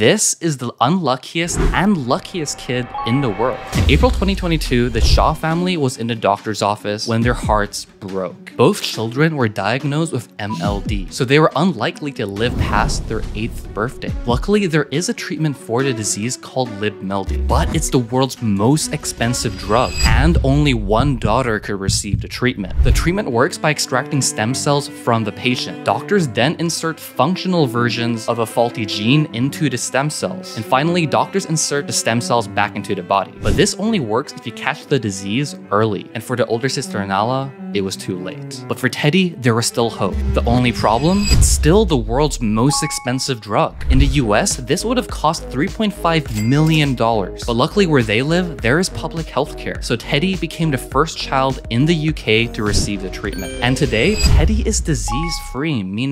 This is the unluckiest and luckiest kid in the world. In April 2022, the Shaw family was in the doctor's office when their hearts broke. Both children were diagnosed with MLD, so they were unlikely to live past their 8th birthday. Luckily, there is a treatment for the disease called Libmeldy, but it's the world's most expensive drug, and only one daughter could receive the treatment. The treatment works by extracting stem cells from the patient. Doctors then insert functional versions of a faulty gene into the stem cells. And finally, doctors insert the stem cells back into the body. But this only works if you catch the disease early. And for the older sister Nala, it was too late. But for Teddi, there was still hope. The only problem? It's still the world's most expensive drug. In the US, this would have cost $3.5 million. But luckily where they live, there is public health care. So Teddi became the first child in the UK to receive the treatment. And today, Teddi is disease-free, meaning